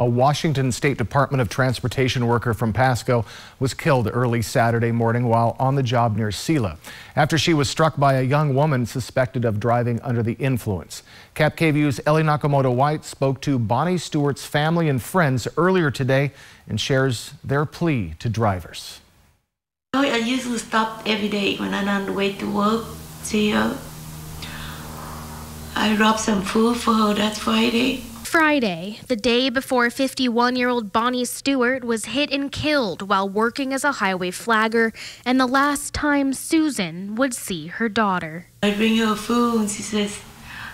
A Washington State Department of Transportation worker from Pasco was killed early Saturday morning while on the job near Selah after she was struck by a young woman suspected of driving under the influence. KAPP KVEW's Ellie Nakamoto White spoke to Bonnie Stewart's family and friends earlier today and shares their plea to drivers. I usually stop every day when I'm on the way to work, see her. I drop some food for her that Friday. Friday, the day before 51 year old Bonnie Stewart was hit and killed while working as a highway flagger, and the last time Susan would see her daughter. I bring her food, and she says,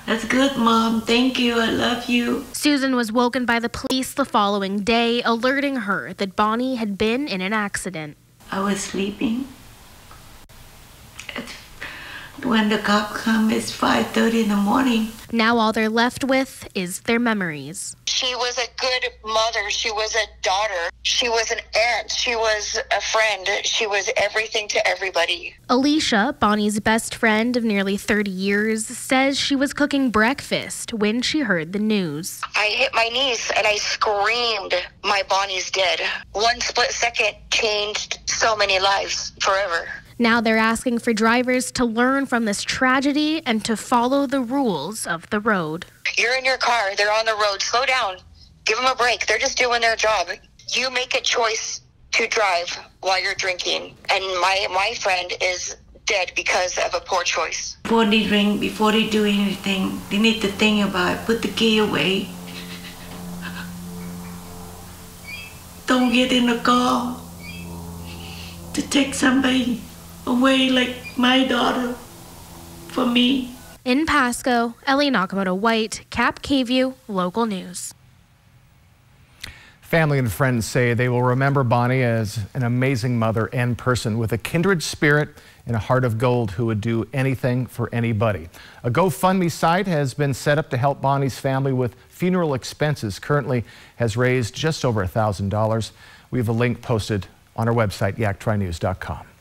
That's good, Mom. Thank you. I love you. Susan was woken by the police the following day, alerting her that Bonnie had been in an accident. I was sleeping when the cop come, it's 5.30 in the morning. Now all they're left with is their memories. She was a good mother. She was a daughter. She was an aunt. She was a friend. She was everything to everybody. Alicia, Bonnie's best friend of nearly 30 years, says she was cooking breakfast when she heard the news. I hit my knees and I screamed, My Bonnie's dead. One split second changed so many lives forever. Now they're asking for drivers to learn from this tragedy and to follow the rules of the road. You're in your car, they're on the road, slow down, give them a break. They're just doing their job. You make a choice to drive while you're drinking, and my, my friend is dead because of a poor choice. Before they drink, before they do anything, they need to think about it. Put the key away. Don't get in the car to take somebody away like my daughter for me. In Pasco, Ellie Nakamoto White, KAPP KVEW, local news. Family and friends say they will remember Bonnie as an amazing mother and person with a kindred spirit and a heart of gold who would do anything for anybody. A GoFundMe site has been set up to help Bonnie's family with funeral expenses. Currently has raised just over $1,000. We have a link posted on our website, yaktrinews.com.